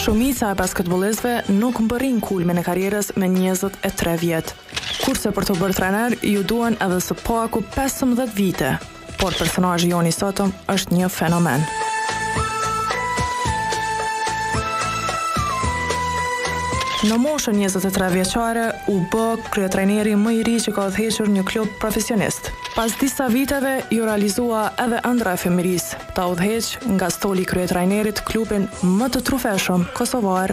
Shumica e basketbollistëve nuk mbërrin kulmin e karrierës me 23 vjet. Kurse për t'u bërë trener, iu duhen edhe së paku 15 vite. Por personazhi jonë i sotëm është një fenomen. Në moshën 23 vjeçare u bë kryetrajneri më i ri që ka udhëhequr një klub profesionist. Pas disa viteve iu realizua edhe ëndrra e fëmijërisë, ta udhëheqë nga stoli i kryetrajnerit klubin më të trofeshëm kosovar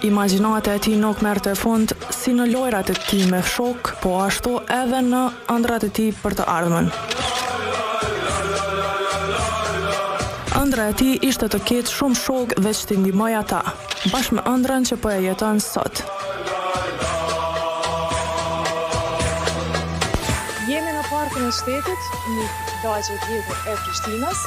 Imagjinata e tij nuk merrte fund si në lojërat e tij me shokë, po ashtu edhe në ëndrrat e tij për të ardhmen. Ëndrra e tij ishte të ketë shumë shokë dhe që t'i ndihmojë ata, bashkë me ëndrrën që po e jeton sot. Jemi në Parkun e Qytetit, një lagje e vjetër e Prishtinës.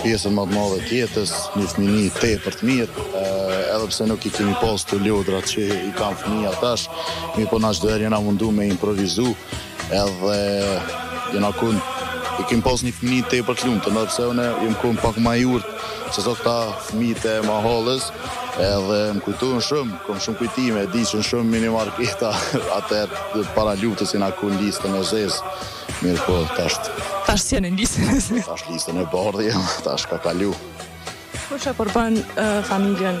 pjesën më të madhe të jetës, një fëmini tepër të mirë, edhe pse nuk i kemi pas ato lodrat që i kanë fëmija tash, mirëpo na çdo herë jena mundu me improvizu, edhe jena kun, i kemi pas një fëmini tepër të lumtur, edhe pse unë jam kon pak ma i urtë se sa këta fëmijtë e mahallës, edhe më kujtohen shumë, kom shumë kujtime, di që në shumë minimarketa, atëherë para luftës jena kon n'listën e zezë, Mirëpo, tash... Tash si janë në listën e zezë. Tash n'listën e bardhë jam, tash ka kalu. Po kush e përbën familjen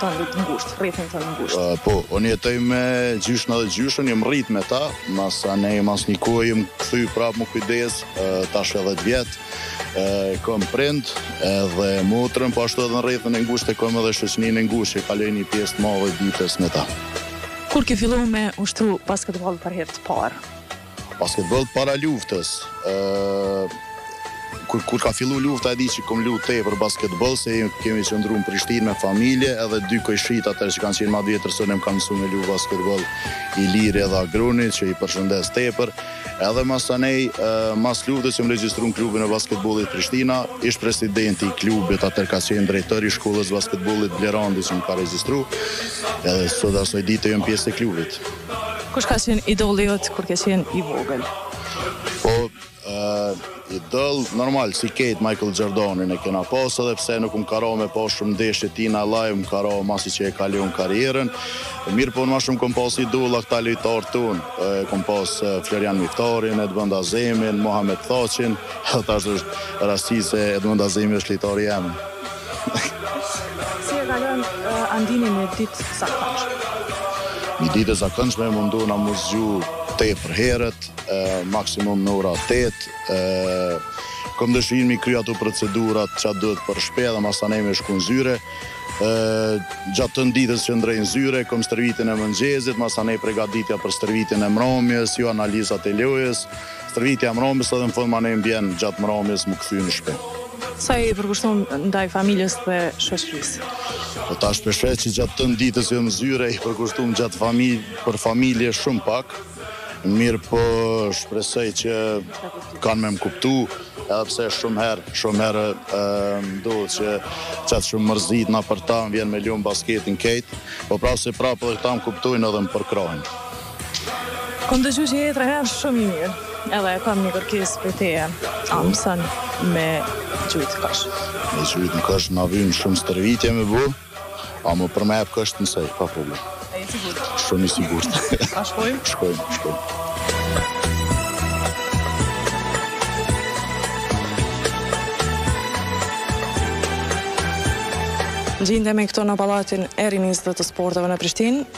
tënde të ngushtë, rrethin tënd të ngushtë? Uh, po, unë jetoj me gjyshin dhe gjyshën, jam rrit me ta, masanej mas një kohe jam kthy prapë m'u kujdes, uh, tash e dhjetë vjet, uh, kom prindt edhe motrën, po ashtu edhe në rrethin e ngushtë e kom edhe shoqninë e ngushtë, që kaloj një pjesë të madhe ditës me ta. Kur ke fillu me ushtru basketboll për herë të parë? Basketboll para luftës. Ëh kur kur ka fillu lufta e di që kom lujt tepër basketboll, se kemi qëndru në Prishtinë me familje, edhe dy kojshi atëherë që kanë qenë ma vjetër se unë më kanë mësu me lujt basketboll Iliri edhe Agroni, që i përshëndes tepër, edhe masanej, mas luftë jam regjistru në klubin e basketbollit Prishtina, ish presidenti i klubit atëherë ka qenë drejtor i shkollës basketbollit Blerandi që më ka regjistru, edhe prej asaj dite jam pjesë e klubit. Kush ka qenë idoli jot kur ke qenë i vogël? Po, uh, idol, normal, si krejt, Michael Jordanin e kena pas, edhe pse nuk m'ka ra me pa shumë ndeshje t'tina live, m'ka ra masi që e ka lon karrierën. Mirëpo unë ma shumë kom pas idola këta lojtarët tonë, uh, kom pas Florian Miftarin, Edmund Azemin, Muhamed Thaçin, tash është rasti se Edmund Azemi është lojtar i jem. Si e kalon Andini një ditë sa kaq? Një ditë e zakonshme mundona m'u zgju tepër herët, maksimum në ora 8, ë kom dëshirë mi kry ato procedurat që duhet për shpi edhe masanej me shku në zyre e, gjatë tanë ditës qëndroj në zyre kom stërvitin e mëngjesit masanej pregatitja për stërvitin e mramjes jo analizat e lojës Stërvitja e mramjes edhe në fund manej m'bjen gjatë mramjes me u kthy në shpi. Sa i përkushtum ndaj familjes dhe shoqërisë? Po tash pe sheh që gjatë tanë ditës jom në zyre i përkushton gjatë familje, për familje shumë pak, mirëpo shpresoj që kanë me më kuptu, edhe pse shumë herë, shumë herë ndodh që qaq shumë mërzitna për ta, më vjen me e lon basketin krejt, po prapë se prapë edhe këta më kuptojnë edhe më përkrahin. Kom dëgju që je trajner shumë i mirë, edhe e kom një kërkesë për teje, a m'mëson me gjujtë në kosh. Me gjujtë në kosh, nevojiten shumë stërvitje me bo, ama për me e pa koshin t'mësoj, pa problem. Je i sigurt? Shumë i sigurt. a shkojmë? Shkojmë, shkojmë. Gjindemi këtu në pallatin e rinisë dhe të sporteve në Prishtinë,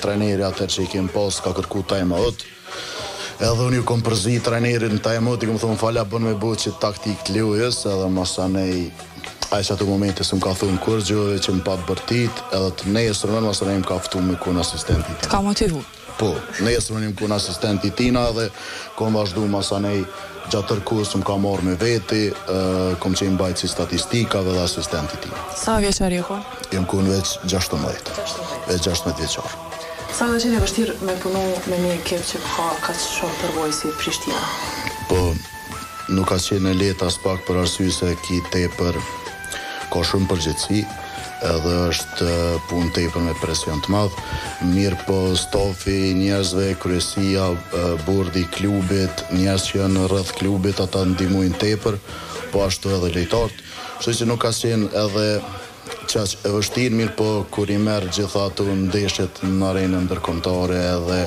Trajneri atëherë që e kemi pas ka kërku time out. Edhe unë iu kom përzi trajnerit në time out, i kom thonë valla a bën me bo qët taktikë të lojës, edhe masanej ai qato momente s'më ka thonë kurgjo edhe që m'ka bërtit, edhe të nesërmen masanej më ka ftu me kon asistent i tina. Të ka motivu? Po, nesërmen jom kon asistent i tina edhe kom vazhdu masanej gjatë tërë kohës më ka marrë me veti, kom qenë mbajtës i statistikave dhe asistent i tina. Sa vjeçar je kon? Jam kon veç gjashtëmbëdhjetë, veç gjashtëmbëdhjetë vjeçar. Sa ka qenë e vështirë me punu me një ekip që ka kaq shumë përvojë si Prishtina? Po, nuk ka qenë e lehtë aspak për arsye se ki tepër ka shumë përgjegjësi edhe është punë tepër me presion të madh. Mirëpo stafi i njerëzve, kryesia, bordi i klubit, njerëz që janë rreth klubit, ata ndihmojnë tepër, po ashtu edhe lojtarët. Kështu që nuk ka qenë edhe qaq e vështirë, mirëpo kur i merr gjithë ato ndeshjet në arenën ndërkombëtare edhe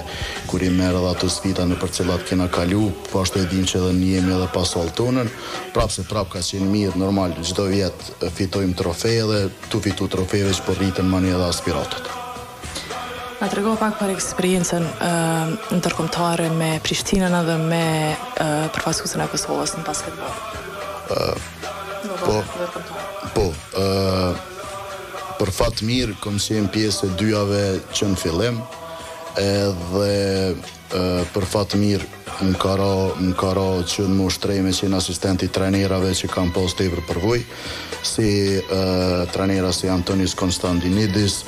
kur i merr edhe ato sfida nëpër cilat kena kalu, po ashtu e dimë që edhe ne jemi edhe pa sallë tonën, prapë se prapë ka qenë mirë, normal çdo vjet fitojmë trofe edhe tu fitu trofe veç po rriten manej edhe aspiratat. Na trego pak për eksperiencën uh, ndërkombëtare me Prishtinën dhe me uh, përfaqësuesin e Kosovës në basketbol. Uh, po, po, uh, për fat mirë, kom qenë pjesë e dyjave që në fillim, edhe Për fat të mirë, më ka ra, më ka ra që në moshë t're me qenë asistent i trenerave që kanë pas tepër përvojë, si uh, trenera si Antonis Konstantinidis,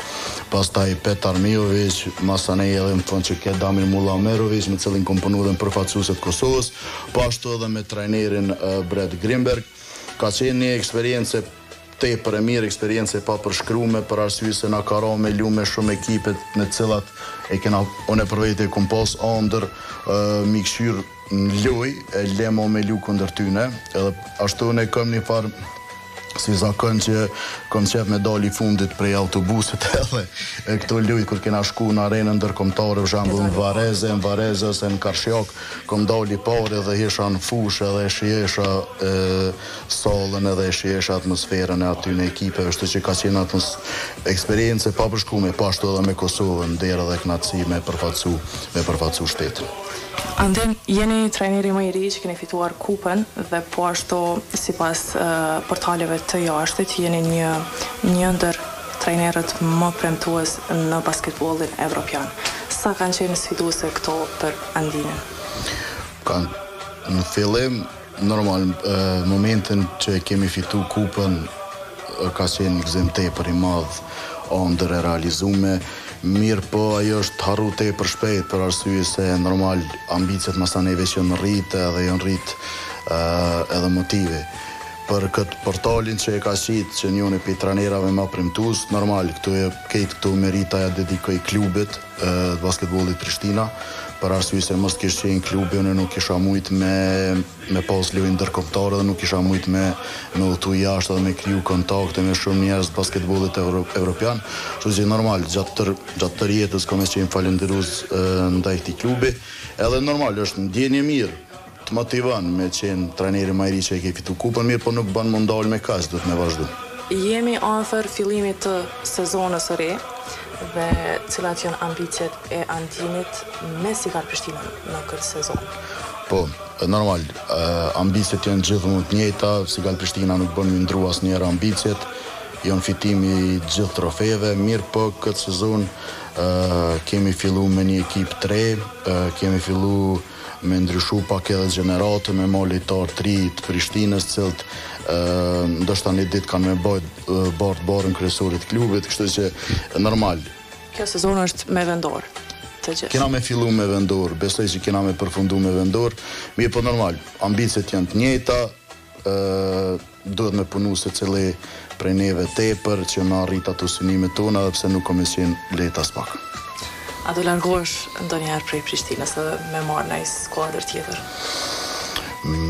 pastaj Petar Mijovic, masanej edhe me Fon Çeke, Damir Mulaomerovic, me cilin kom punu edhe në përfaqësuese t'Kosovës, po ashtu edhe me trenerin uh, Brad Greenberg, ka qenë një eksperiencë Tepër e mirë eksperiencë e papërshkrume për arsye se na ka ra me lu me shumë ekipe të cilat e kena unë për vete kom pas andërr m'i kqyr në loj e le mo me lu kundër tyne edhe ashtu unë e kam një farë si zakon që kom qef me dal i fundit prej autobusit edhe n'këto lojt kur kena shku në arenën ndërkombëtare për shambull në Vareze, në Vareze ose në Karshjak kom dal i pari edhe hisha në fushë edhe shihsha e, Sallën edhe e shihsha atmosferën e atyne ekipeve, kështu që ka qenë atmos eksperiencë e papërshkrume po ashtu edhe me Kosovën nder edhe kënaqësi me përfaqësu shtetin. Andin, jeni trajneri më i ri që keni fituar Kupën dhe po ashtu sipas portaleve të jashtit jeni një, një ndër trajnerët më premtues në basketbollin evropian. Sa kanë qenë sfiduese këto për Andinin? Kanë në fillim Normal, momentin që e kemi fitu kupën ka qenë një gëzim tepër i madh, ëndërr e realizume, mirëpo ajo është harru tepër shpejt për arsye se normal ambiciet masanej veç janë rrit edhe janë rrit edhe motivi. Për këtë portalin që e ka qit që njoni prej trajnerave ma premtus, normal këto, krejt këto merita ia dedikoj klubit, Basketbollit Prishtina, për arsye se mos të kish qenë klubi unë nuk kisha mujt me me pas lojna ndërkombëtare dhe nuk kisha mujt me me udhëtu jashtë dhe me kriju kontakte me shumë njerëz të basketbollit euro, evropian, kështu që normal gjatë tër gjatë tër jetës kam me qenë falënderues ndaj këtij klubi. Edhe normal është ndjenjë e mirë Të motivon me qenë trajneri më i ri që e ke fitu kupën, mirëpo nuk bën mu ndalë me kaq, duhet me vazhdu. Jemi afër fillimit të sezonës së re dhe cilat janë ambiciet e Andinit me Sigal Prishtinën në këtë sezon? Po, normal, ambiciet janë gjithmonë të njëjta, Sigal Prishtina nuk bën me ndrru asnjëherë ambiciet, janë fitimi i gjithë trofeve, mirëpo këtë sezon kemi fillu me një ekip të re, kemi fillu Me ndryshu pak edhe gjeneratën me marrë lojtarë të rinj të Prishtinës, të cilët ndoshta një ditë kanë me bart barrën kryesore të klubit, kështu që normal. Kjo sezon është me vendor. Të gjithë. Kena me fillu me vendor, besoj që kena me përfundu me vendor, mirëpo normal, ambiciet janë të njëjta, duhet me punu secili prej neve tepër që me arrit ato synimet tona edhe pse nuk ka me qenë e lehtë aspak. A do largohesh ndonjëherë prej Prishtinës dhe me marrë naj skuadër tjetër?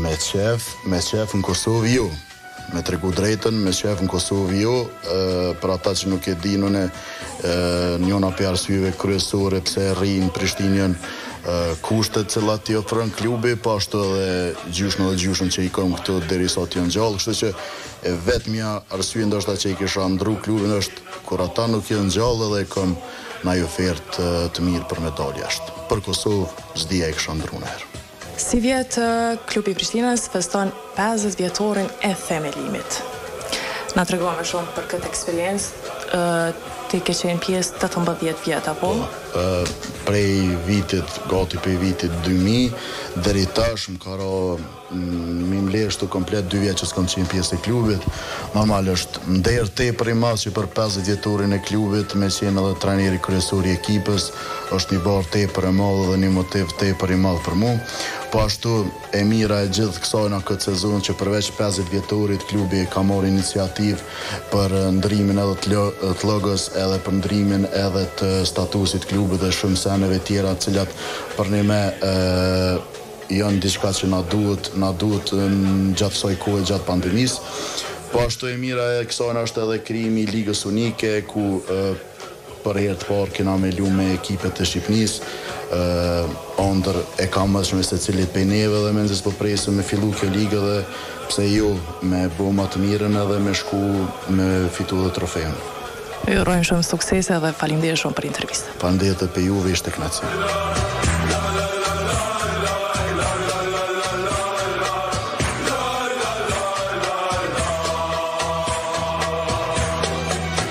Me qef, me qef në Kosovë ju. Jo. Me tregu të drejtën, me qef në Kosovë ju, jo, për ata që nuk e dinune, Njona prej arsyeve kryesore pse rri në Prishtinë janë kushtet të cilat i ofron klubi, po ashtu edhe gjyshin dhe gjyshën që i kam këtu derisa të janë gjallë, kështu që e vetmja arsye ndoshta që e kisha ndru klubin është kur ata nuk janë gjallë edhe kam naj ofertë të mirë për me dalë jashtë. Për Kosovë s'di a e kisha ndru ndonjëherë. Sivjet, klubi i Prishtinës feston pesëdhjetë vjetorin e themelimit. Na tregon më shumë për këtë eksperiencë, ë ti ke qenë pjesë tetëmbëdhjetë vjet apo? Po, prej vitit, gati prej vitit dy mijë deri tash m'ka ra me i mbledh ashtu komplet dy vjet që s'kam qenë pjesë e klubit. Normal është nder tepër i madh që për pesëdhjetë vjetorin e klubit me qenë edhe trajneri kryesor i ekipës, Është një barrë tepër e madhe dhe një motiv tepër i madh për mua. Po ashtu, e mira e gjithë kësaj në këtë sezon që përveç pesëdhjetë vjetorit, klubi ka marrë iniciativë për ndrimin edhe të logos edhe për ndrimin edhe të statusit të klubit dhe shumë seneve tjera të cilat për nime janë diçka që na duhet, na duhet gjatë kësaj kohe gjatë pandemisë. Po ashtu e mira e kësaj është edhe krijimi i ligës unike ku Për herë të parë kena me lu me ekipet e Shqipnisë, ëndërr e kamotshme e secilit pej neve dhe mezi po presim me fillu kjo ligë edhe pse jo me bo ma të mirën edhe me shku me fitu edhe trofeun. Ju urojmë shumë suksese dhe faleminderit shumë për intervistën. Faleminderit edhe pej juve, ishte kënaqësi.